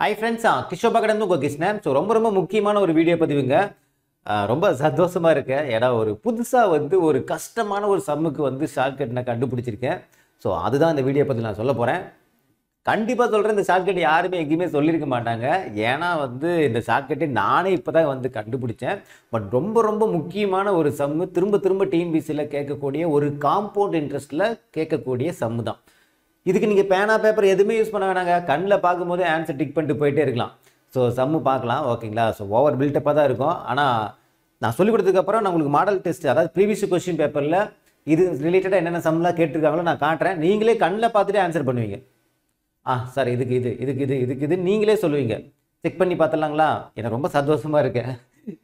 High ஃப்ரெண்ட்ஸா ஆ கடந்து உங்கள் கிருஷ்ணன் ஸோ ரொம்ப ரொம்ப முக்கியமான ஒரு வீடியோ பதிவுங்க. ரொம்ப சந்தோஷமா இருக்கேன். ஏன்னா ஒரு புதுசாக வந்து ஒரு கஷ்டமான ஒரு சம்முக்கு வந்து ஷார்ட்கட் நான் கண்டுபிடிச்சிருக்கேன். ஸோ அதுதான் இந்த வீடியோ பற்றி நான் சொல்ல போகிறேன் கண்டிப்பாக சொல்கிறேன் இந்த ஷார்ட்கட் யாருமே எங்கேயுமே சொல்லியிருக்க மாட்டாங்க. ஏன்னா வந்து இந்த ஷார்ட்கட்டை நானே இப்போ தான் வந்து கண்டுபிடிச்சேன். பட் ரொம்ப ரொம்ப முக்கியமான ஒரு சம்மு திரும்ப திரும்ப டிஎன்பிசியில் கேட்கக்கூடிய ஒரு காம்பவுண்ட் இன்ட்ரெஸ்ட்டில் கேட்கக்கூடிய சம்மு தான் இதுக்கு நீங்கள் பேனா பேப்பர் எதுவுமே யூஸ் பண்ண வேணாங்க. கண்ணில் பார்க்கும்போது ஆன்சர் டிக் பண்ணிட்டு போயிட்டே இருக்கலாம். ஸோ சம்மு பார்க்கலாம் ஓகேங்களா ஸோ ஓவர் பில்டப்பாக தான் இருக்கும். ஆனால் நான் சொல்லிக் கொடுத்ததுக்கப்புறம் நான் உங்களுக்கு மாடல் டெஸ்ட் அதாவது ப்ரீவியஸ் கொஸ்டின் பேப்பரில் இது ரிலேட்டடாக என்னென்ன சம்லாம் கேட்டிருக்காங்களோ நான் காட்டுறேன். நீங்களே கண்ணில் பார்த்துட்டு ஆன்சர் பண்ணுவீங்க. ஆ சார் இதுக்கு இது இதுக்கு இது இதுக்கு இது நீங்களே சொல்லுவீங்க. செக் பண்ணி பார்த்துலாங்களா எனக்கு ரொம்ப சந்தோஷமாக இருக்கேன்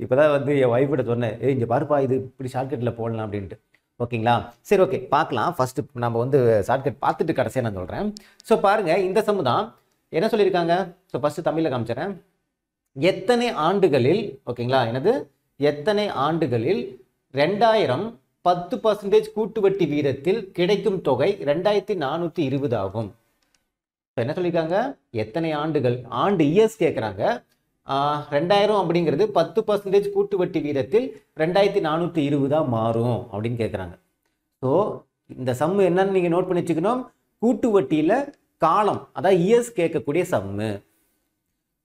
இப்போ தான் வந்து என் ஒய்ஃபிட்ட சொன்னேன் ஏய் இங்கே பாருப்பா இது இப்படி ஷார்ட்கட்டில் போடலாம் அப்படின்ட்டு. ஓகேங்களா? சரி ஓகே. பார்க்கலாம். ஃபஸ்ட்டு நம்ம வந்து ஷார்ட்கட் பார்த்துட்டு கடைசியாக நான் சொல்கிறேன் ஸோ பாருங்கள் இந்த சம்மு தான். என்ன சொல்லியிருக்காங்க? ஸோ ஃபஸ்ட்டு தமிழில் காமிச்சிடுறேன் எத்தனை ஆண்டுகளில் ஓகேங்களா? எனது எத்தனை ஆண்டுகளில் ரெண்டாயிரம் பத்து பர்சன்டேஜ் கூட்டு வட்டி வீதத்தில் கிடைக்கும் தொகை ரெண்டாயிரத்தி நானூற்றி இருபது ஆகும். So, என்ன சொல்லியிருக்காங்க? எத்தனை ஆண்டுகள்? ஆண்டு இயர்ஸ் கேட்குறாங்க ரெண்டாயிரம் அப்படிங்கிறது பத்து பர்சன்டேஜ் கூட்டு வட்டி வீதத்தில் ரெண்டாயிரத்தி நானூற்றி இருபதாக மாறும் அப்படின்னு கேட்குறாங்க ஸோ இந்த சம்மு என்னன்னு நீங்கள் நோட் பண்ணி வச்சுக்கணும். கூட்டு வட்டியில் காலம் அதாவது இயர்ஸ் கேட்கக்கூடிய சம்மு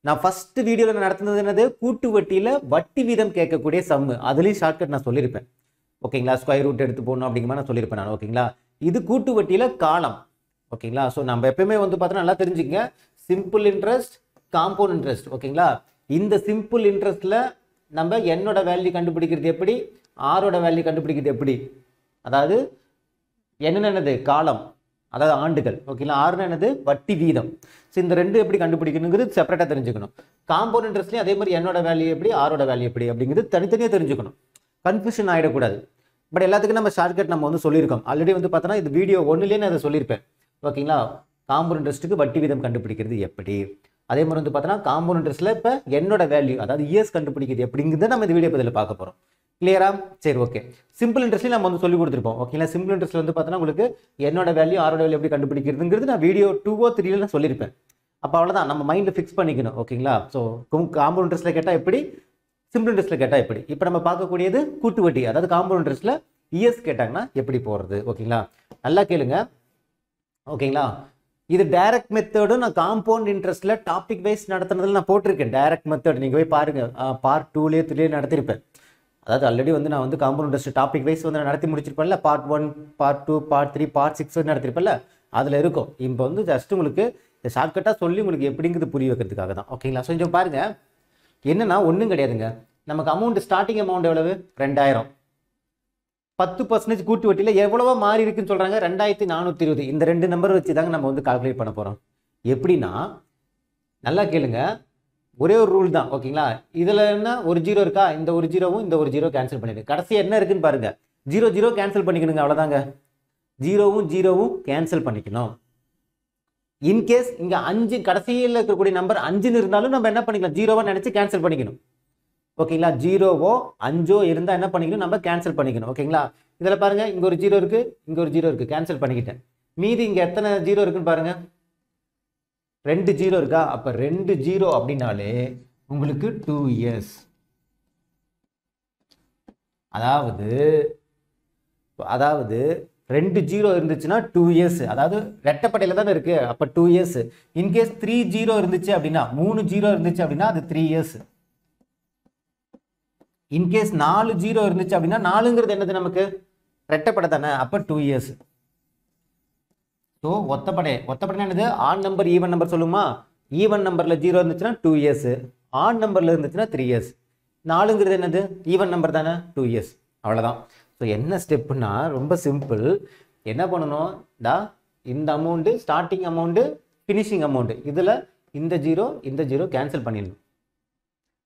நான் ஃபஸ்ட்டு வீடியோவில் நடத்துனது என்னது? கூட்டு வட்டியில் வட்டி வீதம் கேட்கக்கூடிய சம்மு அதுலேயும் ஷார்ட்கட் நான் சொல்லியிருப்பேன். ஓகேங்களா ஸ்கொயர் ரூட் எடுத்து போகணும் அப்படிங்கிற மாதிரி நான் சொல்லியிருப்பேன் நான். ஓகேங்களா இது கூட்டு வட்டியில் காலம் ஓகேங்களா ஸோ நம்ம எப்பயுமே வந்து பார்த்தோன்னா நல்லா தெரிஞ்சுக்கங்க. சிம்பிள் இன்ட்ரெஸ்ட் காம்பவுண்ட் இன்ட்ரெஸ்ட் ஓகேங்களா? இந்த சிம்பிள் இன்ட்ரெஸ்ட்டில் நம்ம என்னோட வேல்யூ கண்டுபிடிக்கிறது எப்படி? ஆரோட வேல்யூ கண்டுபிடிக்கிறது எப்படி? அதாவது என்னென்னது காலம். அதாவது ஆண்டுகள். ஓகேங்களா? ஆறுனா என்னது? வட்டி வீதம். ஸோ இந்த ரெண்டு எப்படி கண்டுபிடிக்கணுங்கிறது செப்பரேட்டாக தெரிஞ்சுக்கணும். காம்பவுண்ட் இன்ட்ரெஸ்ட்லேயும் அதே மாதிரி என்னோட வேல்யூ எப்படி? ஆரோட வேல்யூ எப்படி? அப்படிங்கிறது தனித்தனியாக தெரிஞ்சுக்கணும். கன்ஃபியூஷன் ஆகிடக்கூடாது பட் எல்லாத்துக்கும் நம்ம ஷார்ட்கட் நம்ம வந்து சொல்லியிருக்கோம். ஆல்ரெடி வந்து பார்த்தோன்னா இது வீடியோ ஒன்றுலேயே நான் அதை சொல்லியிருப்பேன். ஓகேங்களா? காம்பவுண்ட் இன்ட்ரெஸ்ட்டுக்கு வட்டி வீதம் கண்டுபிடிக்கிறது எப்படி? அதே மாதிரி வந்து பார்த்தோன்னா காம்போனன்ட்ஸில் இப்போ என்னோட வேல்யூ அதாவது இயர்ஸ் கண்டுபிடிக்கிறது எப்படிங்கிறத நம்ம இந்த வீடியோ பதில் பார்க்க போகிறோம் கிளியரா சரி ஓகே சிம்பிள் இன்ட்ரெஸ்ட்லையும் நம்ம வந்து சொல்லி கொடுத்துருப்போம் ஓகேங்களா சிம்பிள் இன்ட்ரெஸ்ட்ல வந்து பார்த்தோன்னா உங்களுக்கு என்னோட வேல்யூ ஆரோட வேல்யூ எப்படி கண்டுபிடிக்கிறதுங்கிறது நான் வீடியோ டூவோ த்ரீல நான் சொல்லியிருப்பேன் அப்போ அவ்வளோதான் நம்ம மைண்டில் ஃபிக்ஸ் பண்ணிக்கணும் ஓகேங்களா? ஸோ காம்பவுண்ட் இன்ட்ரெஸ்ட்டில் கேட்டால் எப்படி? சிம்பிள் இன்ட்ரெஸ்ட்டில் கேட்டால் எப்படி? இப்போ நம்ம பார்க்கக்கூடியது கூட்டு வட்டி அதாவது காம்பவுண்ட் இன்ட்ரெஸ்ட்டில் இயர்ஸ் கேட்டாங்கன்னா எப்படி போகிறது ஓகேங்களா? நல்லா கேளுங்க ஓகேங்களா? இது டைரக்ட் மெத்தடும் நான் காம்பவுண்ட் இன்ட்ரெஸ்ட்டில் டாபிக் வைஸ் நடத்துனதில் நான் போட்டிருக்கேன். டைரக்ட் மெத்தட் நீங்கள் போய் பாருங்கள் பார்ட் டூலேயே த்ரீலேயே நடத்திருப்பேன். அதாவது ஆல்ரெடி வந்து நான் வந்து காம்பவுண்ட் இன்ட்ரெஸ்ட் டாபிக் வைஸ் வந்து நான் நடத்தி முடிச்சிருப்பேன்ல. Part one part two part three part six வந்து நடத்திருப்பேன்ல. அதில் இருக்கும். இப்போ வந்து ஜஸ்ட் உங்களுக்கு இந்த ஷார்ட்கட்டாக சொல்லி உங்களுக்கு எப்படிங்கிறது புரிய வைக்கிறதுக்காக தான். ஓகேங்களா ஸோ கொஞ்சம் பாருங்கள் என்னன்னா ஒன்றும் கிடையாதுங்க. நமக்கு அமௌண்ட் ஸ்டார்டிங் அமௌண்ட் எவ்வளவு? ரெண்டாயிரம். பத்து பர்சன்டேஜ் கூட்டு வட்டியில் எவ்வளவோ மாறி இருக்குன்னு சொல்கிறாங்க ரெண்டாயிரத்தி நானூற்றி இருபது. இந்த ரெண்டு நம்பர் வச்சு தாங்க நம்ம வந்து கால்குலேட் பண்ண போகிறோம் எப்படின்னா நல்லா கேளுங்க. ஒரே ஒரு ரூல் தான் ஓகேங்களா? இதில் என்ன? ஒரு ஜீரோ இருக்கா? இந்த ஒரு ஜீரோவும் இந்த ஒரு ஜீரோ கேன்சல் பண்ணிடுங்க கடைசியாக என்ன இருக்குன்னு பாருங்கள் ஜீரோ ஜீரோ கேன்சல் பண்ணிக்கணுங்க அவ்வளோதாங்க ஜீரோவும் ஜீரோவும் கேன்சல் பண்ணிக்கணும். இன்கேஸ் இங்கே அஞ்சு கடைசியில் இருக்கக்கூடிய நம்பர் அஞ்சுன்னு இருந்தாலும் நம்ம என்ன பண்ணிக்கலாம்? ஜீரோவாக நினச்சி கேன்சல் பண்ணிக்கணும். ஓகேங்களா? ஜீரோவோ அஞ்சோ இருந்தால் என்ன பண்ணிக்கணும்? நம்ம கேன்சல் பண்ணிக்கணும். ஓகேங்களா? இதில் பாருங்கள் இங்கே ஒரு ஜீரோ இருக்குது இங்கே ஒரு ஜீரோ இருக்குது கேன்சல் பண்ணிக்கிட்டேன். மீதி இங்கே எத்தனை ஜீரோ இருக்குன்னு பாருங்கள் ரெண்டு ஜீரோ இருக்கா? அப்போ ரெண்டு ஜீரோ அப்படின்னாலே உங்களுக்கு டூ இயர்ஸ் அதாவது அதாவது ரெண்டு ஜீரோ இருந்துச்சுன்னா டூ இயர்ஸ் அதாவது ரெட்டப்படையில் தானே இருக்குது அப்போ two years in case three zero இருந்துச்சு அப்படின்னா மூணு ஜீரோ இருந்துச்சு அப்படின்னா அது த்ரீ இயர்ஸ் இன்கேஸ் நாலு ஜீரோ இருந்துச்சு அப்படின்னா நாலுங்கிறது என்னது நமக்கு? ரெட்டப்படை தானே அப்போ டூ இயர்ஸ் ஸோ ஒத்தப்படை. ஒத்தப்படை என்னது? ஆன் நம்பர் ஈவன் நம்பர் சொல்லுமா? ஈவன் நம்பரில் ஜீரோ இருந்துச்சுன்னா டூ இயர்ஸ் ஆன் நம்பரில் இருந்துச்சுன்னா த்ரீ இயர்ஸ் நாலுங்கிறது என்னது? ஈவன் நம்பர் தானே? டூ இயர்ஸ் அவ்வளோதான் ஸோ என்ன ஸ்டெப்புனா ரொம்ப சிம்பிள் என்ன பண்ணணும்? டா இந்த amount starting amount finishing amount இதில் இந்த ஜீரோ இந்த ஜீரோ கேன்சல் பண்ணிடணும்.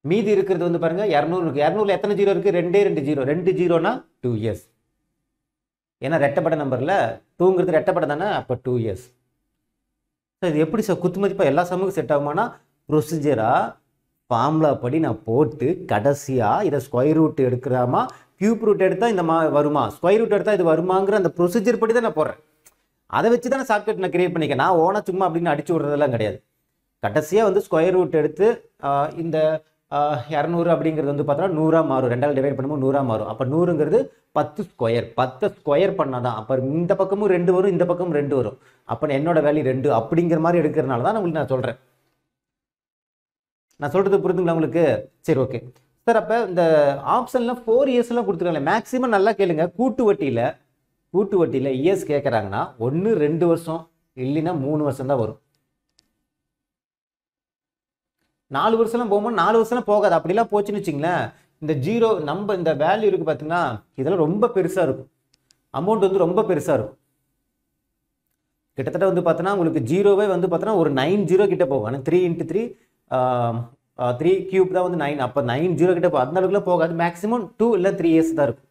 மீதி இருக்கிறது வந்து பாருங்க இரநூறு இருக்கு இரநூறுல எத்தனை ஜீரோ இருக்கு? ரெண்டே ரெண்டு ஜீரோ. ரெண்டு ஜீரோனா டூ இயர்ஸ் ஏன்னா ரெட்டப்பட்ட நம்பரில் டூங்கிறது ரெட்டப்பட்ட தானே? அப்போ டூ இயர்ஸ் ஸோ இது எப்படி சார் குத்து மதிப்பாக எல்லா சமூகம் செட் ஆகுமானா? ப்ரொசீஜராக ஃபார்முலா படி நான் போட்டு கடைசியாக இதை ஸ்கொயர் ரூட் எடுக்கிறாமா? கியூப் ரூட் எடுத்தால் இந்த மா வருமா? ஸ்கொயர் ரூட் எடுத்தால் இது வருமாங்கிற அந்த ப்ரொசீஜர் படி தான் நான் போடுறேன். அதை வச்சு தான் ஷார்ட்கட் நான் கிரியேட் பண்ணிக்கிறேன் நான் ஓனா சும்மா அப்படின்னு அடிச்சு விடுறதெல்லாம் கிடையாது. கடைசியாக வந்து ஸ்கொயர் ரூட் எடுத்து இந்த இரநூறு அப்படிங்கிறது வந்து பார்த்தோன்னா நூறாக மாறும். ரெண்டால் டிவைட் பண்ணும்போது நூறாக மாறும். அப்போ நூறுங்கிறது பத்து ஸ்கொயர் பத்து ஸ்கொயர் பண்ணால் தான் அப்போ இந்த பக்கமும் ரெண்டு வரும் இந்த பக்கமும் ரெண்டு வரும். அப்போ என்னோட வேல்யூ ரெண்டு அப்படிங்கிற மாதிரி எடுக்கிறனால தான் உங்களுக்கு நான் சொல்கிறேன் நான் சொல்கிறது புரிதுங்களா உங்களுக்கு? சரி ஓகே சார் அப்போ இந்த ஆப்ஷனில் ஃபோர் இயர்ஸ்லாம் கொடுத்துருக்காங்க மேக்ஸிமம் நல்லா கேளுங்க. கூட்டு வட்டியில் கூட்டு வட்டியில் இயர்ஸ் கேட்குறாங்கன்னா ஒன்று ரெண்டு வருஷம் இல்லைன்னா மூணு வருஷம் தான் வரும். நாலு வருஷம்லாம் போகும்போது நாலு வருஷம்லாம் போகாது. அப்படிலாம் போச்சுன்னு வச்சிங்களேன் இந்த ஜீரோ நம்ம இந்த வேல்யூ இருக்குது பார்த்தீங்கன்னா இதெல்லாம் ரொம்ப பெருசாக இருக்கும். அமௌண்ட் வந்து ரொம்ப பெருசாக இருக்கும். கிட்டத்தட்ட வந்து பார்த்தோன்னா உங்களுக்கு ஜீரோவே வந்து பார்த்தோன்னா ஒரு நைன் ஜீரோ கிட்ட போகும். ஆனால் three into three three cube தான் வந்து நைன் அப்போ நைன் ஜீரோ கிட்ட போகும் அந்த அளவுக்குலாம் போகாது. மேக்ஸிமம் டூ இல்லை த்ரீ இயர்ஸ் தான் இருக்கும்.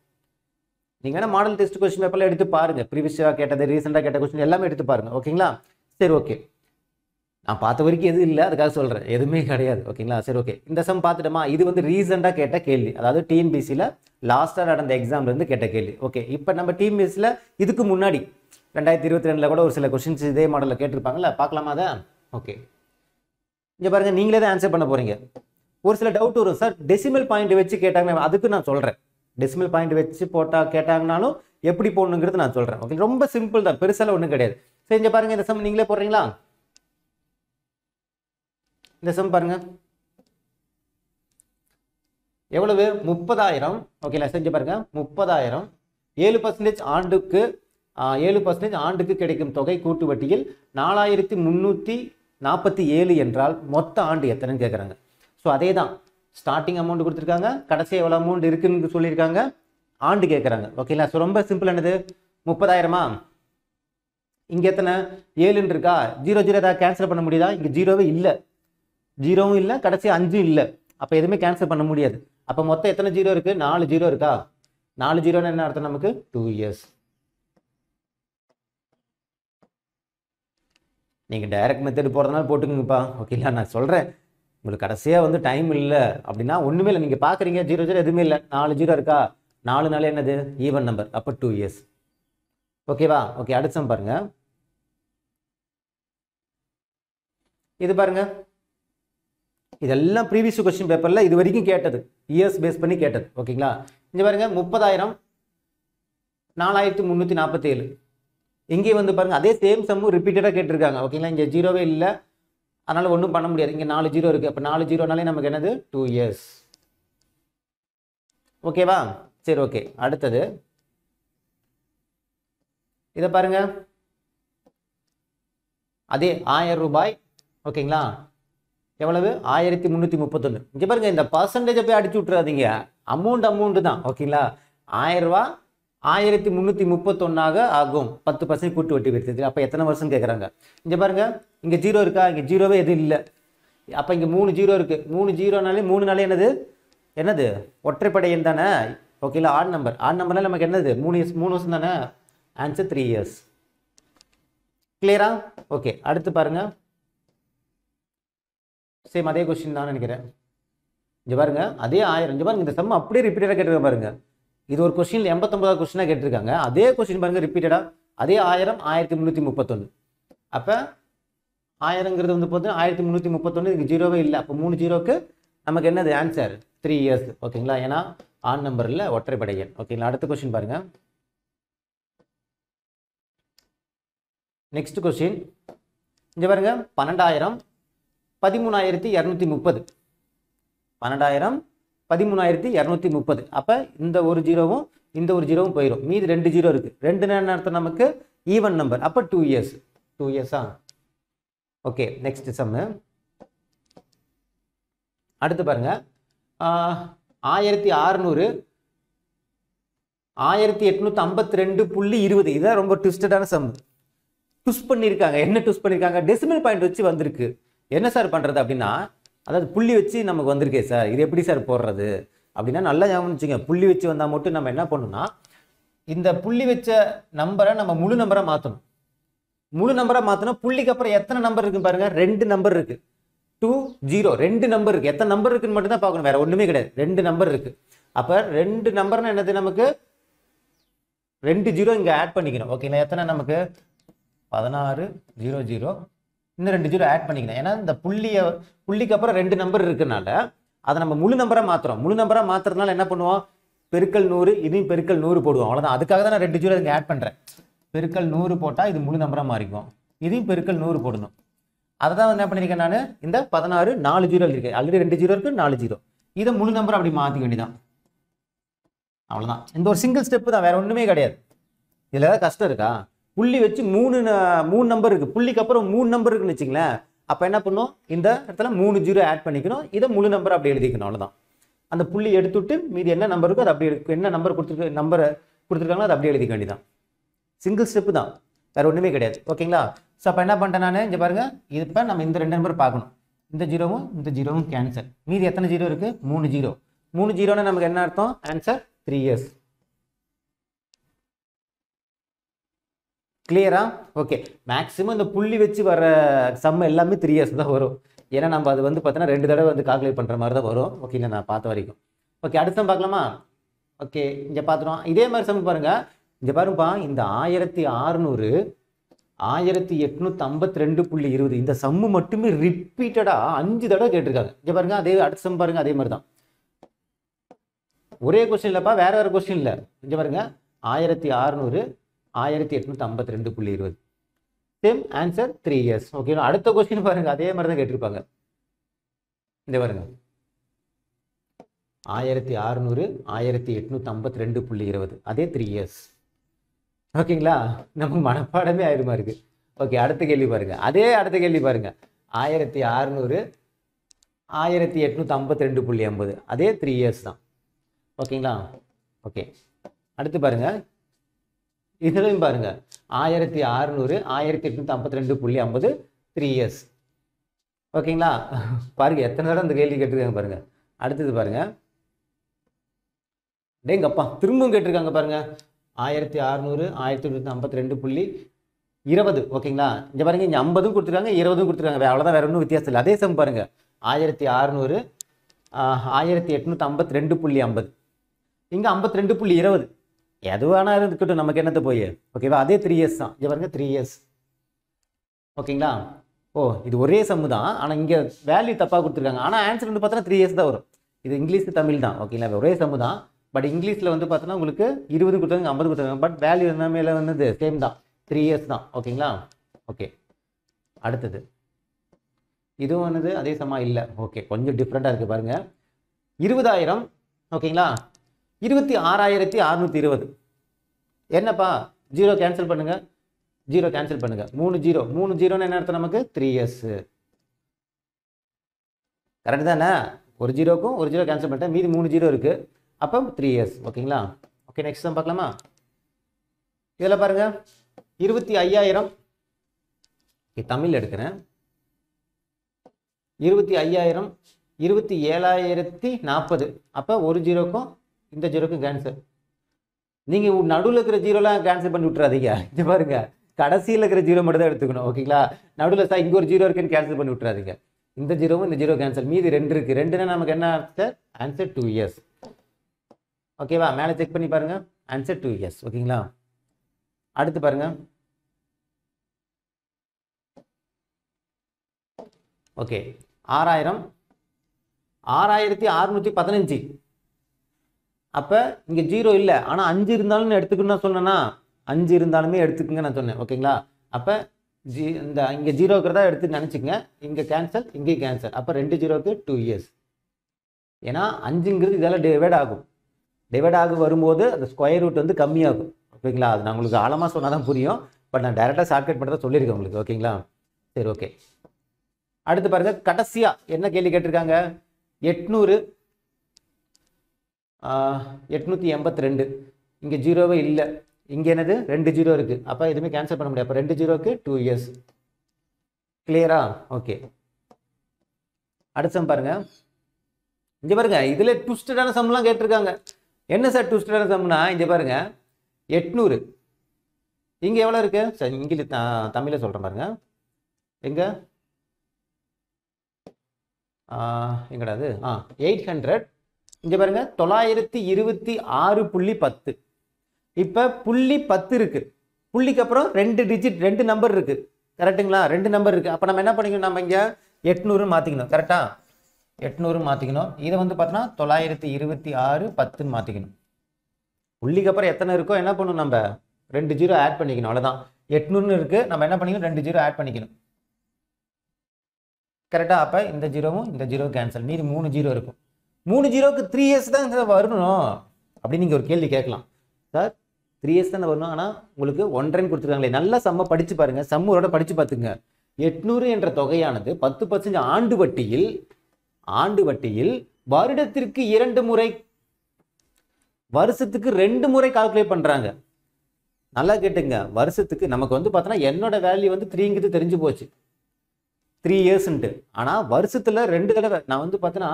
நீங்கள் வேணால் மாடல் டெஸ்ட் கொஸ்டின் பேப்பர்லாம் எடுத்து பாருங்கள் ப்ரீவியஸாக கேட்டது ரீசெண்டாக கேட்ட கொஸ்டின் எல்லாமே எடுத்து பாருங்கள் ஓகேங்களா சரி ஓகே நான் பார்த்த வரைக்கும் எதுவும் இல்லை அதுக்காக சொல்கிறேன் எதுவுமே கிடையாது. ஓகேங்களா சரி ஓகே இந்த சம் பார்த்துட்டோமா? இது வந்து ரீசெண்டாக கேட்ட கேள்வி. அதாவது டிஎன்பிசியில் லாஸ்ட்டாக நடந்த எக்ஸாம்லேருந்து கேட்ட கேள்வி. ஓகே இப்போ நம்ம டிஎன்பிசியில் இதுக்கு முன்னாடி ரெண்டாயிரத்தி இருபத்தி ரெண்டில் கூட ஒரு சில கொஸ்டின்ஸ் இதே மாடலில் கேட்டிருப்பாங்கல்ல? பார்க்கலாமா தான் ஓகே இங்கே பாருங்கள் நீங்களே தான் ஆன்சர் பண்ண போகிறீங்க ஒரு சில டவுட் வரும். சார் டெசிமல் பாயிண்ட் வச்சு கேட்டாங்க அதுக்கு நான் சொல்கிறேன் டெசிமல் பாயிண்ட் வச்சு போட்டால் கேட்டாங்கனாலும் எப்படி போடணுங்கிறது நான் சொல்கிறேன் ஓகே ரொம்ப சிம்பிள் தான். பெருசாலாம் ஒன்றும் கிடையாது. சரி இங்கே பாருங்கள் இந்த சம் நீங்களே போடுறீங்களா? இந்த சம் பாருங்க. எவ்வளவு? முப்பதாயிரம். ஓகேங்களா செஞ்சு பாருங்க. முப்பதாயிரம். ஏழு பர்சன்டேஜ் ஆண்டுக்கு ஏழு பர்சன்டேஜ் ஆண்டுக்கு கிடைக்கும் தொகை கூட்டு வட்டியில் நாலாயிரத்தி முந்நூற்றி நாற்பத்தி ஏழு என்றால் மொத்த ஆண்டு எத்தனைன்னு கேட்குறாங்க ஸோ அதே தான் ஸ்டார்டிங் அமௌண்ட் கொடுத்துருக்காங்க. கடைசி எவ்வளோ அமௌண்ட் இருக்குன்னு சொல்லியிருக்காங்க. ஆண்டு கேட்குறாங்க ஓகேங்களா ஸோ ரொம்ப சிம்பிள் என்னது முப்பதாயிரமா? இங்கே எத்தனை? ஏழுன்னு இருக்கா? ஜீரோ ஜீரோ ஏதாவது கேன்சல் பண்ண முடியுதா? இங்கே ஜீரோவே இல்லை. ஜீரோவும் இல்லை கடைசி அஞ்சும் இல்லை. அப்போ எதுவுமே கேன்சல் பண்ண முடியாது. அப்போ மொத்தம் எத்தனை ஜீரோ இருக்குது நாலு ஜீரோ இருக்கா? நாலு ஜீரோன்னு என்ன அர்த்தம் நமக்கு? டூ இயர்ஸ் நீங்கள் டைரக்ட் மெத்தட் போகிறதுனால போட்டுக்கோங்கப்பா. ஓகேங்களா நான் சொல்கிறேன் உங்களுக்கு கடைசியாக வந்து டைம் இல்லை அப்படின்னா ஒன்றுமே இல்லை. நீங்கள் பார்க்குறீங்க ஜீரோ ஜீரோ எதுவுமே இல்லை. நாலு ஜீரோ இருக்கா? நாலு நாள் என்னது? ஈவன் நம்பர் அப்போ டூ இயர்ஸ் ஓகேவா ஓகே அடுத்த பாருங்கள் பாருங்க. இது பாருங்கள் இதெல்லாம் ப்ரீவியஸ் கொஸ்டின் பேப்பரில் இது வரைக்கும் கேட்டது. இயர்ஸ் பேஸ் பண்ணி கேட்டது. ஓகேங்களா? இங்கே பாருங்கள் முப்பதாயிரம் நாலாயிரத்தி முந்நூற்றி நாற்பத்தேழு. இங்கே வந்து பாருங்கள் அதே சேம் சம்மு ரிப்பீட்டடாக கேட்டிருக்காங்க. ஓகேங்களா? இங்கே ஜீரோவே இல்லை. அதனால் ஒன்றும் பண்ண முடியாது. இங்கே நாலு ஜீரோ இருக்குது அப்போ நாலு ஜீரோனாலே நமக்கு என்னது? டூ இயர்ஸ் ஓகேவா? சரி ஓகே. அடுத்தது. இதை பாருங்க. அதே ஆயிரம் ரூபாய். ஓகேங்களா? எவ்வளவு? ஆயிரத்தி முந்நூற்றி முப்பத்தொன்று இங்கே பாருங்க இந்த பர்சன்டேஜை போய் அடிச்சு விட்றாதீங்க அமௌண்ட் அமௌண்ட்டு தான் ஓகேங்களா ஆயிரரூவா ஆயிரத்தி முந்நூற்றி முப்பத்தொன்னாக ஆகும். பத்து பர்சன்ட் கூட்டு வட்டி வைத்தது அப்போ எத்தனை வருஷம் கேட்குறாங்க இங்கே பாருங்கள் இங்கே ஜீரோ இருக்கா? இங்கே ஜீரோவே எதுவும் இல்லை. அப்போ இங்கே மூணு ஜீரோ இருக்குது மூணு ஜீரோனாலே மூணு நாளே என்னது? என்னது? ஒற்றைப்படை எண் தானே? ஓகேங்களா ஆட் நம்பர் ஆட் நம்பர்னால் நமக்கு என்னது? மூணு இயர்ஸ் மூணு வருஷம் தானே? ஆன்சர் த்ரீ இயர்ஸ் கிளியரா ஓகே அடுத்து பாருங்கள் சேம் அதே கொஸ்டின் தான் நினைக்கிறேன். இங்கே பாருங்க அதே ஆயிரம். இங்கே பாருங்கள் இந்த செம் அப்படியே ரிப்பீட்டடாக கேட்டிருக்க பாருங்கள் இது ஒரு கொஸ்டின் எண்பத்தொம்பதாவது கொஸ்டினாக கேட்டிருக்காங்க. அதே கொஸ்டின் பாருங்கள் ரிப்பீட்டடாக அதே ஆயிரம் ஆயிரத்தி முந்நூற்றி முப்பத்தொன்று அப்போ ஆயிரங்கிறது வந்து பார்த்தீங்கன்னா ஆயிரத்தி முந்நூற்றி முப்பத்தொன்று இதுக்கு ஜீரோவே இல்லை. அப்போ மூணு ஜீரோக்கு நமக்கு என்னது? ஆன்சர் த்ரீ இயர்ஸ் ஓகேங்களா ஏன்னா ஆண் நம்பரில் ஒற்றைப்படை எண். ஓகேங்களா அடுத்த கொஸ்டின் பாருங்கள் நெக்ஸ்ட் கொஸ்டின் இங்கே பாருங்க பன்னெண்டாயிரம் பதிமூணாயிரத்தி இரநூத்தி முப்பது. பன்னெண்டாயிரம் பதிமூணாயிரத்தி இரநூத்தி முப்பது. அப்போ இந்த ஒரு ஜீரோவும் இந்த ஒரு ஜீரோவும் போயிடும் மீது ரெண்டு ஜீரோ இருக்குது ரெண்டு நேரம் அர்த்தம் நமக்கு? ஈவன் நம்பர் அப்போ டூ இயர்ஸ் டூ இயர்ஸா ஓகே நெக்ஸ்ட் சம்மு அடுத்து பாருங்க. ஆயிரத்தி அறுநூறு ஆயிரத்தி எட்நூற்றி ஐம்பத்தி ரெண்டு புள்ளி இருபது. இதுதான் ரொம்ப ட்விஸ்டடான சம் ட்விஸ்ட் பண்ணியிருக்காங்க என்ன ட்விஸ்ட் பண்ணியிருக்காங்க டெசிமல் பாயிண்ட் வச்சு வந்திருக்கு. என்ன சார் பண்ணுறது அப்படின்னா அதாவது புள்ளி வச்சு நமக்கு வந்திருக்கே சார் இது எப்படி சார் போடுறது அப்படின்னா நல்லா ஞாபகம் புள்ளி வச்சு வந்தால் மட்டும் நம்ம என்ன பண்ணணும்னா இந்த புள்ளி வச்ச நம்பரை நம்ம முழு நம்பராக மாற்றணும் முழு நம்பராக மாற்றினா புள்ளிக்கு அப்புறம் எத்தனை நம்பர் இருக்குன்னு பாருங்கள் ரெண்டு நம்பர் இருக்குது டூ ஜீரோ ரெண்டு நம்பர் இருக்குது எத்தனை நம்பர் இருக்குன்னு மட்டும் தான் பார்க்கணும். வேறு ஒன்றுமே கிடையாது. ரெண்டு நம்பர் இருக்குது அப்போ ரெண்டு நம்பர்னா என்னது நமக்கு? ரெண்டு ஜீரோ இங்கே ஆட் பண்ணிக்கணும். ஓகேங்களா எத்தனை நமக்கு? பதினாறு ஜீரோ ஜீரோ இன்னும் ரெண்டு ஜீரோ ஆட் பண்ணிக்கணும். ஏன்னா இந்த புள்ளியை புள்ளிக்கு அப்புறம் ரெண்டு நம்பர் இருக்கனால அதை நம்ம முழு நம்பராக மாற்றுறோம் முழு நம்பராக மாற்றுறதுனால என்ன பண்ணுவோம்? பெருக்கல் நூறு இதையும் பெருக்கல் நூறு போடுவோம். அவ்வளோதான் அதுக்காக தான் நான் ரெண்டு ஜீரோ இங்கே ஆட் பண்ணுறேன் பெருக்கல் நூறு போட்டால் இது முழு நம்பராக மாறிக்கும். இதையும் பெருக்கல் நூறு போடணும். அதை தான் என்ன பண்ணியிருக்கேன் நான்? இந்த பதினாறு நாலு ஜீரோ இருக்குது ஆல்ரெடி ரெண்டு ஜீரோ இருக்குது நாலு ஜீரோ. இதை முழு நம்பர் அப்படி மாற்றிக்க வேண்டியதான் அவ்வளோதான் இந்த ஒரு சிங்கிள் ஸ்டெப்பு தான். வேறு ஒன்றுமே கிடையாது. இதில் ஏதாவது கஷ்டம் இருக்கா? புள்ளி வச்சு மூணு ந- மூணு நம்பர் இருக்குது புள்ளிக்கு அப்புறம் மூணு நம்பர் இருக்குன்னு வச்சுங்களேன் அப்போ என்ன பண்ணும்? இந்த இடத்துல மூணு ஜீரோ ஆட் பண்ணிக்கணும் இதை முழு நம்பர் அப்படி எழுதிக்கணும். அவ்வளோதான் அந்த புள்ளி எடுத்துட்டு மீதி என்ன நம்பர் இருக்கோ அது அப்படி இருக்கு என்ன நம்பர் கொடுத்துருக்கு நம்பரை கொடுத்துருக்காங்களோ அது அப்படியே எழுதிக்க வேண்டியதான் சிங்கிள் ஸ்டெப்பு தான். வேற ஒன்றுமே கிடையாது. ஓகேங்களா? ஸோ அப்போ என்ன பண்ணிட்டேன் நான்? இங்கே பாருங்க. இது இப்போ நம்ம இந்த ரெண்டு நம்பர் பார்க்கணும். இந்த ஜீரோவும் இந்த ஜீரோவும் கேன்சல் மீதி எத்தனை ஜீரோ இருக்குது மூணு ஜீரோ மூணு ஜீரோன்னு நமக்கு என்ன அர்த்தம்? ஆன்சர் த்ரீ இயர்ஸ் கிளியரா ஓகே மேக்ஸிமம் இந்த புள்ளி வச்சு வர சம் எல்லாமே த்ரீ இயர்ஸ் தான் வரும். ஏன்னா நம்ம அது வந்து பார்த்தோன்னா ரெண்டு தடவை வந்து கால்குலேட் பண்ணுற மாதிரி தான் வரும். ஓகேங்களா நான் பார்த்த வரைக்கும். ஓகே அடுத்த பார்க்கலாமா? ஓகே இங்கே பார்த்துருவோம் இதே மாதிரி சம் பாருங்க. இங்கே பாருங்கப்பா இந்த ஆயிரத்தி அறுநூறு ஆயிரத்தி எட்நூத்தி ஐம்பத்தி ரெண்டு புள்ளி இருபது இந்த சம்மு மட்டுமே ரிப்பீட்டடாக அஞ்சு தடவை கேட்டிருக்காங்க. இங்கே பாருங்க அதே அடுத்த சம் பாருங்க அதே மாதிரி தான். ஒரே கொஸ்டின் இல்லைப்பா வேற வேறு கொஸ்டின் இல்லை. இங்கே பாருங்க ஆயிரத்தி ஆறுநூறு ஆயிரத்தி எட்நூத்தி ஐம்பத்தி ரெண்டு புள்ளி இருபது. Same answer three years okay அடுத்த கொஸ்டின் பாருங்க அதே மாதிரி தான் கேட்டிருப்பாங்க. இந்த பாருங்க. ஆயிரத்தி அறுநூறு ஆயிரத்தி எட்நூத்தி ஐம்பத்தி ரெண்டு புள்ளி இருபது. அதே த்ரீ இயர்ஸ் ஓகேங்களா நமக்கு மனப்பாடமே ஆயிடுமா இருக்கு? ஓகே அடுத்த கேள்வி பாருங்க. அதே அடுத்த கேள்வி பாருங்க. ஆயிரத்தி அறுநூறு ஆயிரத்தி எட்நூத்தி ஐம்பத்தி ரெண்டு புள்ளி ஐம்பது. அதே த்ரீ இயர்ஸ் தான். ஓகேங்களா ஓகே அடுத்து பாருங்க. இதுலையும் பாருங்க. ஆயிரத்தி அறுநூறு ஆயிரத்தி எட்நூத்தி ஐம்பத்தி ரெண்டு புள்ளி ஐம்பது த்ரீ இயர்ஸ் ஓகேங்களா? பாருங்க எத்தனை தடவை அந்த கேள்வி கேட்டிருக்காங்க பாருங்க. அடுத்தது பாருங்க. டேங்கப்பா திரும்பவும் கேட்டிருக்காங்க பாருங்க. ஆயிரத்தி அறுநூறு ஆயிரத்தி எட்நூத்தி ஐம்பத்தி ரெண்டு புள்ளி இருபது. ஓகேங்களா? இங்கே பாருங்க இங்கே ஐம்பதும் கொடுத்துருக்காங்க இருபதும் கொடுத்துருக்காங்க. அவ்வளோதான் வேறு வேற ஒன்றும் வித்தியாசம் இல்லை. அதே சமயம் பாருங்க. ஆயிரத்தி அறுநூறு ஆயிரத்தி எட்நூத்தி ஐம்பத்தி ரெண்டு புள்ளி ஐம்பது. இங்கே ஐம்பத்தி ரெண்டு புள்ளி இருபது. எது வேணா இருக்கட்டும் நமக்கு என்னத்தை போய்? ஓகேவா அதே த்ரீ இயர்ஸ் தான். இங்கே பாருங்க த்ரீ இயர்ஸ் ஓகேங்களா ஓ இது ஒரே சம்மு தான். ஆனால் இங்கே வேல்யூ தப்பாக கொடுத்துருக்காங்க. ஆனால் ஆன்சர் வந்து பார்த்தோன்னா த்ரீ இயர்ஸ் தான் வரும். இது இங்கிலீஷ் தமிழ் தான். ஓகேங்களா ஒரே சம்மு தான். பட் இங்கிலீஷில் வந்து பார்த்தோன்னா உங்களுக்கு இருபது கொடுத்தாங்க ஐம்பது கொடுத்தாங்க பட் வேல்யூ எல்லாமே வந்து சேம் தான். த்ரீ இயர்ஸ் தான். ஓகேங்களா ஓகே அடுத்தது. இதுவும் வந்து அதே சமா இல்லை. ஓகே கொஞ்சம் டிஃப்ரெண்ட்டாக இருக்குது பாருங்கள் இருபதாயிரம். ஓகேங்களா இருபத்தி ஆறாயிரத்தி அறுநூத்தி இருபது. என்னப்பா? ஜீரோ கேன்சல் பண்ணுங்க. ஜீரோ கேன்சல் பண்ணுங்க. மூணு ஜீரோ. மூணு ஜீரோன்னு என்ன அர்த்தம் நமக்கு? த்ரீ இயர்ஸ் கரெக்ட் தானே? ஒரு ஜீரோக்கும் ஒரு ஜீரோ கேன்சல் பண்ணிட்டேன் மீதி மூணு ஜீரோ இருக்கு. அப்போ த்ரீ இயர்ஸ் ஓகேங்களா? ஓகே நெக்ஸ்ட் தான் பார்க்கலாமா? இதில் பாருங்க. இருபத்தி ஐயாயிரம். தமிழ் எடுக்கிறேன். இருபத்தி ஐயாயிரம். இருபத்தி ஏழாயிரத்தி நாற்பது. அப்போ ஒரு ஜீரோக்கும் இந்த ஜீரோக்கும் கேன்சல் நீங்கள் நடுவில் இருக்கிற ஜீரோலாம் கேன்சல் பண்ணி விட்றாதீங்க இங்கே பாருங்க. கடைசியில் இருக்கிற ஜீரோ மட்டும் தான் எடுத்துக்கணும் ஓகேங்களா? நடுவில் சார் இங்கே ஒரு ஜீரோ இருக்குன்னு கேன்சல் பண்ணி விட்றாதீங்க இந்த ஜீரோவும் இந்த ஜீரோ கேன்சல் மீதி ரெண்டு இருக்குது ரெண்டுனா நமக்கு என்ன ஆன்சர் ஆன்சர் டூ இயர்ஸ் ஓகேவா? மேலே செக் பண்ணி பாருங்கள் ஆன்சர் டூ இயர்ஸ் ஓகேங்களா? அடுத்து பாருங்கள் ஓகே. ஆறாயிரம். ஆறாயிரத்தி அறுநூற்றி பதினஞ்சு. அப்போ இங்கே ஜீரோ இல்லை. ஆனால் அஞ்சு இருந்தாலும் எடுத்துக்கணும்னு நான் சொன்னேன்னா அஞ்சு இருந்தாலுமே எடுத்துக்கங்க நான் சொன்னேன். ஓகேங்களா அப்போ ஜி இந்த இங்கே ஜீரோ இருக்கிறதா எடுத்து நினச்சிங்க இங்கே கேன்சல் இங்கே கேன்சல் அப்போ ரெண்டு ஜீரோக்கு டூ இயர்ஸ் ஏன்னா அஞ்சுங்கிறது இதெல்லாம் டிவைட் ஆகும். டிவைட் ஆக வரும்போது அந்த ஸ்கொயர் ரூட் வந்து கம்மியாகும். ஓகேங்களா அது நான் உங்களுக்கு ஆழமாக சொன்னால் தான் புரியும். பட் நான் டேரெக்டாக ஷார்ட்கட் பண்ணி தான் சொல்லியிருக்கேன் உங்களுக்கு. ஓகேங்களா சரி ஓகே அடுத்து பாருங்கள் கடைசியாக என்ன கேள்வி கேட்டிருக்காங்க? எட்நூறு எட்நூற்றி எண்பத்தி ரெண்டு. இங்கே ஜீரோவே இல்லை. இங்கே என்னது? ரெண்டு ஜீரோ இருக்குது அப்போ எதுவுமே கேன்சல் பண்ண முடியாது. அப்போ ரெண்டு ஜீரோக்கு டூ இயர்ஸ் கிளியரா ஓகே அடுத்த பாருங்கள் இங்கே பாருங்க. இதில் ட்விஸ்டடான சம்லாம் கேட்டிருக்காங்க. என்ன சார் ட்விஸ்டடான சம்னா இங்கே பாருங்கள் எட்நூறு. இங்கே எவ்வளோ இருக்கு? சார் இங்கிலீஷ் தமிழில் சொல்கிறேன் பாருங்க. எங்கே? எங்கடா அது? ஆ எயிட் ஹண்ட்ரட் இங்கே பாருங்க தொள்ளாயிரத்தி இருபத்தி ஆறு புள்ளி பத்து. இப்போ புள்ளி பத்து இருக்கு. புள்ளிக்கு அப்புறம் ரெண்டு டிஜிட் ரெண்டு நம்பர் இருக்குது கரெக்ட்டுங்களா ரெண்டு நம்பர் இருக்குது அப்போ நம்ம என்ன பண்ணிக்கணும்? நம்ம இங்கே எட்நூறு மாற்றிக்கணும் கரெக்டாக எட்நூறு மாற்றிக்கணும் இதை வந்து பார்த்தோன்னா தொள்ளாயிரத்தி இருபத்தி ஆறு பத்துன்னு மாற்றிக்கணும் புள்ளிக்கு அப்புறம் எத்தனை இருக்கோ என்ன பண்ணணும் நம்ம? ரெண்டு ஜீரோ ஆட் பண்ணிக்கணும். அவ்வளோதான் எட்நூறுன்னு இருக்குது நம்ம என்ன பண்ணிக்கணும்? ரெண்டு ஜீரோ ஆட் பண்ணிக்கணும். கரெக்டாக அப்போ இந்த ஜீரோவும் இந்த ஜீரோ கேன்சல் மீதி மூணு ஜீரோ இருக்கும். மூணு ஜீரோக்கு த்ரீ இயர்ஸ் தான் சார் வரணும். அப்படின்னு நீங்கள் ஒரு கேள்வி கேட்கலாம். சார் த்ரீ இயர்ஸ் தானே வரணும்? ஆனால் உங்களுக்கு ஒன்றரைன்னு கொடுத்துருக்காங்களே. நல்லா செம்ம படித்து பாருங்கள் சம்மரோட படித்து பார்த்துங்க எட்நூறு என்ற தொகையானது பத்து பர்சன்ட் ஆண்டு வட்டியில் ஆண்டு வட்டியில் வருடத்திற்கு இரண்டு முறை வருஷத்துக்கு ரெண்டு முறை கால்குலேட் பண்ணுறாங்க நல்லா கேட்டுங்க. வருஷத்துக்கு நமக்கு வந்து பார்த்தோன்னா என்னோட வேல்யூ வந்து த்ரீங்கிறது தெரிஞ்சு போச்சு. த்ரீ இயர்ஸ்ன்ட்டு ஆனால் வருஷத்தில் ரெண்டு தடவை நான் வந்து பார்த்தோன்னா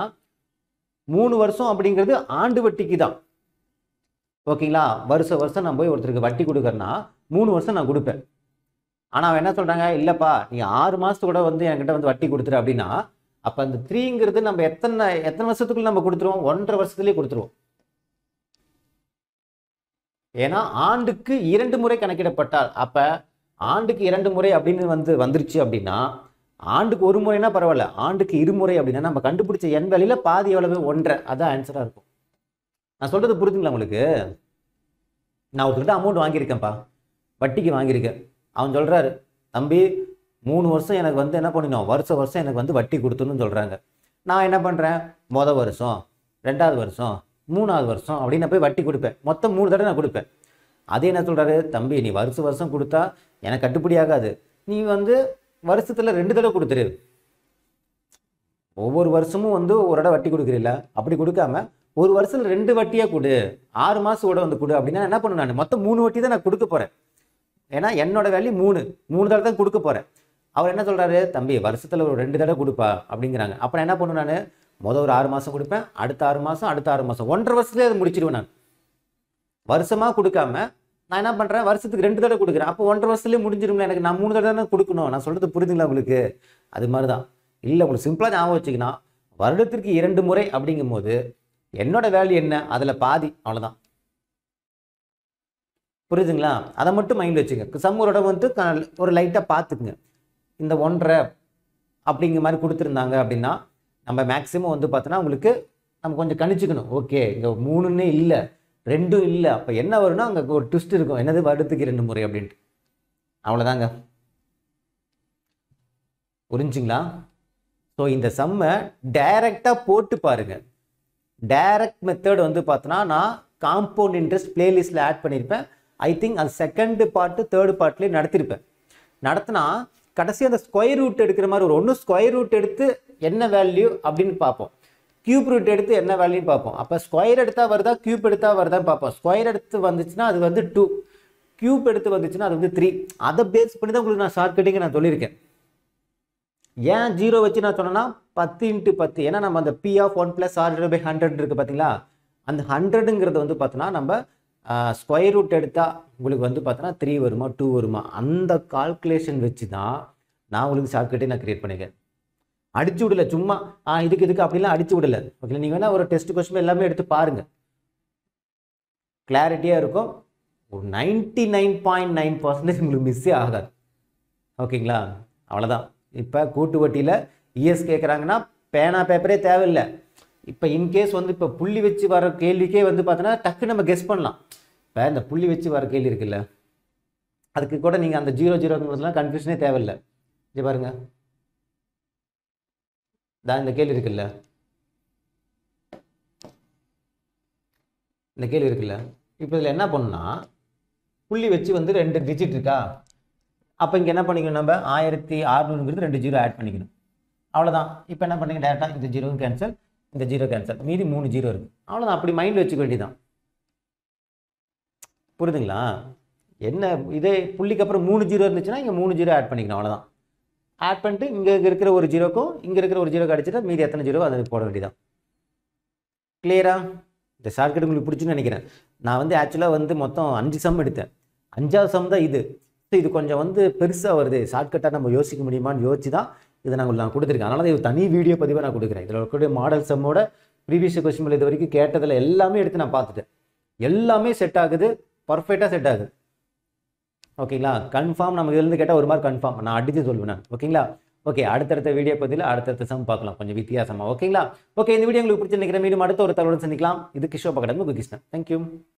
மூணு வருஷம் அப்படிங்கிறது ஆண்டு வட்டிக்கு தான் ஓகேங்களா? வருஷம் வருஷம் நான் போய் ஒருத்தருக்கு வட்டி கொடுக்குறேன்னா மூணு வருஷம் நான் கொடுப்பேன். ஆனால் அவன் என்ன சொல்கிறாங்க இல்லைப்பா நீ ஆறு மாதத்து கூட வந்து என்கிட்ட வந்து வட்டி கொடுத்துரு அப்படின்னா அப்போ அந்த த்ரீங்கிறது நம்ம எத்தனை எத்தனை வருஷத்துக்குள்ள நம்ம கொடுத்துருவோம்? ஒன்றரை வருஷத்துலேயே கொடுத்துருவோம். ஏன்னா ஆண்டுக்கு இரண்டு முறை கணக்கிடப்பட்டால் அப்போ ஆண்டுக்கு இரண்டு முறை அப்படின்னு வந்து வந்துருச்சு அப்படின்னா ஆண்டுக்கு ஒரு முறைனா பரவாயில்ல. ஆண்டுக்கு இருமுறை அப்படின்னா நம்ம கண்டுபிடிச்ச எண் வேலையில் பாதி எவ்வளவு ஒன்றரை. அதான் ஆன்சராக இருக்கும். நான் சொல்கிறது புரிஞ்சுங்களா உங்களுக்கு? நான் ஒருத்தர்கிட்ட அமௌண்ட் வாங்கியிருக்கேன்ப்பா. வட்டிக்கு வாங்கியிருக்கேன். அவன் சொல்கிறாரு தம்பி மூணு வருஷம் எனக்கு வந்து என்ன பண்ணினோம்? வருஷம் வருஷம் எனக்கு வந்து வட்டி கொடுத்துன்னு சொல்கிறாங்க நான் என்ன பண்ணுறேன் மொதல் வருஷம் ரெண்டாவது வருஷம் மூணாவது வருஷம் அப்படின்னு நான் போய் வட்டி கொடுப்பேன். மொத்தம் மூணு தடவை நான் கொடுப்பேன். அதே என்ன சொல்கிறாரு தம்பி நீ வருஷம் வருஷம் கொடுத்தா எனக்கு கட்டுப்படி ஆகாது. நீ வந்து வருஷத்தில் ரெண்டு தடவை கொடுத்துரு. ஒவ்வொரு வருஷமும் வந்து ஒரு இடம் வட்டி கொடுக்குறீல்ல? அப்படி கொடுக்காம ஒரு வருஷத்துல ரெண்டு வட்டியாக கொடு. ஆறு மாதம் கூட வந்து கொடு அப்படின்னா என்ன பண்ணுவேன் நான்? மொத்தம் மூணு வட்டி தான் நான் கொடுக்க போகிறேன் ஏன்னா என்னோட வேல்யூ மூணு. மூணு தடவை தான் கொடுக்க போகிறேன் அவர் என்ன சொல்கிறாரு தம்பி வருஷத்தில் ஒரு ரெண்டு தடவை கொடுப்பா அப்படிங்கிறாங்க. அப்புறம் என்ன பண்ணு நான்? மொதல் ஒரு ஆறு மாதம் கொடுப்பேன். அடுத்த ஆறு மாதம் அடுத்த ஆறு மாதம் ஒன்றரை வருஷத்துலேயே அதை முடிச்சிடுவேன் நான். வருஷமாக கொடுக்காம நான் என்ன பண்றேன்? வருஷத்துக்கு ரெண்டு தடவை கொடுக்குறேன். அப்போ ஒன்றரை வருஷத்துலேயே முடிஞ்சிரும்ல எனக்கு? நான் மூணு தடவை தானே கொடுக்கணும். நான் சொல்றது புரியுதுங்களா உங்களுக்கு? அது மாதிரி தான் இல்லை உங்களுக்கு சிம்பிளாக ஞாபகம் வச்சுக்கினா வருடத்திற்கு இரண்டு முறை அப்படிங்கும்போது என்னோட வேல்யூ என்ன? அதில் பாதி. அவ்வளோதான் புரியுதுங்களா? அதை மட்டும் மைண்டில் வச்சுங்க. சம்மூரோட வந்து ஒரு லைட்டாக பார்த்துக்குங்க. இந்த ஒன்றரை அப்படிங்கிற மாதிரி கொடுத்துருந்தாங்க அப்படின்னா நம்ம மேக்ஸிமம் வந்து பார்த்தோன்னா உங்களுக்கு நம்ம கொஞ்சம் கணிச்சுக்கணும். ஓகே இங்கே மூணுன்னே இல்லை. ரெண்டும் இல்லை. அப்போ என்ன வரும்னா அங்கே ஒரு ட்விஸ்ட் இருக்கும். என்னது வருடத்துக்கு ரெண்டு முறை அப்படின்ட்டு. அவ்வளோதாங்க புரிஞ்சுங்களா? ஸோ இந்த சம்மை டைரெக்டாக போட்டு பாருங்கள் டைரக்ட் மெத்தட் வந்து பார்த்தோன்னா நான் காம்பவுண்ட் இன்ட்ரெஸ்ட் பிளேலிஸ்ட்டில் ஆட் பண்ணியிருப்பேன் ஐ திங்க் அது செகண்ட் பார்ட்டு தேர்டு பார்ட்லேயே நடத்திருப்பேன். நடத்தினா கடைசி அந்த ஸ்கொயர் ரூட் எடுக்கிற மாதிரி ஒரு ஒன்று ஸ்கொயர் ரூட் எடுத்து என்ன வேல்யூ அப்படின்னு பார்ப்போம். கியூப் ரூட் எடுத்து என்ன வேல்யூன்னு பார்ப்போம். அப்போ ஸ்கொயர் எடுத்தால் வருதா கியூப் எடுத்தால் வருதான்னு பார்ப்போம். ஸ்கொயர் எடுத்து வந்துச்சுன்னா அது வந்து டூ கியூப் எடுத்து வந்துச்சுன்னா அது வந்து த்ரீ அதை பேஸ் பண்ணி தான் உங்களுக்கு நான் ஷார்ட் கட்டிங்க நான் சொல்லியிருக்கேன். ஏன் ஜீரோ வச்சு நான் சொன்னேன்னா பத்து இன்ட்டு பத்து. ஏன்னா நம்ம அந்த P of one plus R by hundred இருக்குது பார்த்தீங்களா அந்த ஹண்ட்ரடுங்கிறது வந்து பார்த்தோன்னா நம்ம ஸ்கொயர் ரூட் எடுத்தால் உங்களுக்கு வந்து பார்த்தோன்னா த்ரீ வருமா டூ வருமா? அந்த கால்குலேஷன் வச்சு தான் நான் உங்களுக்கு ஷார்ட்கட்டே நான் கிரியேட் பண்ணிக்கிறேன் அடிச்சு விடல சும்மா ஆ இதுக்கு இதுக்கு அப்படிலாம் அடிச்சு விடல. ஓகே நீங்கள் வேணால் ஒரு டெஸ்ட் கொஸ்டின் எல்லாமே எடுத்து பாருங்கள் கிளாரிட்டியாக இருக்கும். ஒரு ninety nine point nine percentage உங்களுக்கு மிஸ்ஸே ஆகாது. ஓகேங்களா அவ்வளோதான் இப்போ கூட்டு வட்டியில் இஎஸ் கேட்குறாங்கன்னா பேனா பேப்பரே தேவையில்லை. இப்போ இன்கேஸ் வந்து இப்போ புள்ளி வச்சு வர கேள்விக்கே வந்து பார்த்தோன்னா டக்கு நம்ம கெஸ் பண்ணலாம். இப்போ இந்த புள்ளி வச்சு வர கேள்வி இருக்குல்ல அதுக்கு கூட நீங்கள் அந்த ஜீரோ ஜீரோங்கிறதுலாம் கன்ஃபியூஷனே தேவையில்லை. இது பாருங்கள் தான் இந்த கேள்வி இருக்குல்ல? இந்த கேள்வி இருக்குல்ல? இப்போ இதில் என்ன பண்ணுன்னா புள்ளி வச்சு வந்து ரெண்டு டிஜிட் இருக்கா? அப்போ இங்கே என்ன பண்ணிக்கணும் நம்ம? ஆயிரத்தி அறநூறுங்கிறது ரெண்டு ஜீரோ ஆட் பண்ணிக்கணும். அவ்வளோதான் இப்போ என்ன பண்ணுங்க? டேரெக்டாக இந்த ஜீரோவும் கேன்சல் இந்த ஜீரோ கேன்சல் மீதி மூணு ஜீரோ இருக்குது அவ்வளோதான் அப்படி மைண்டில் வச்சுக்க வேண்டியதான் புரியுதுங்களா? என்ன? இதே புள்ளிக்கு அப்புறம் மூணு ஜீரோ இருந்துச்சுன்னா இங்கே மூணு ஜீரோ ஆட் பண்ணிக்கணும். அவ்வளோதான் ஆட் பண்ணிட்டு இங்கே இருக்கிற ஒரு ஜீரோக்கும் இங்கே இருக்கிற ஒரு ஜீரோக்கு அடிச்சுட்டா மீதி எத்தனை ஜீரோ அதை போட வேண்டியதான் கிளியரா இந்த ஷார்ட்கட் உங்களுக்கு பிடிச்சுன்னு நினைக்கிறேன். நான் வந்து ஆக்சுவலாக வந்து மொத்தம் அஞ்சு சம் எடுத்தேன். அஞ்சாவது சம் தான் இது. ஸோ இது கொஞ்சம் வந்து பெருசாக வருது. ஷார்ட்கட்டாக நம்ம யோசிக்க முடியுமான்னு யோசிச்சு தான் இதை நான் உங்களுக்கு நான் கொடுத்துருக்கேன். அதனால் இது தனி வீடியோ பதிவாக நான் கொடுக்குறேன். இதில் இருக்கக்கூடிய மாடல் சம்மோட ப்ரீவியஸ் கொஸ்டின் இது வரைக்கும் கேட்டதில் எல்லாமே எடுத்து நான் பார்த்துட்டேன். எல்லாமே செட் ஆகுது. பர்ஃபெக்டாக செட் ஆகுது. ஓகேங்களா? கன்ஃபார்ம் நமக்கு இதுலேருந்து கேட்டால் ஒரு மாதிரி கன்ஃபார்ம் நான் அடித்து சொல்லுவேன் நான். ஓகேங்களா? ஓகே அடுத்தடுத்த வீடியோ பதிவில் அடுத்தடுத்த சம் பார்க்கலாம். கொஞ்சம் வித்தியாசமா. ஓகேங்களா? ஓகே இந்த வீடியோ உங்களுக்கு பிடிச்சி நினைக்கிறேன் மீண்டும் அடுத்த ஒரு தகவலோடு சந்திக்கலாம். இது கிஷோ பக்கத்தில் கிருஷ்ணன் தேங்க்யூ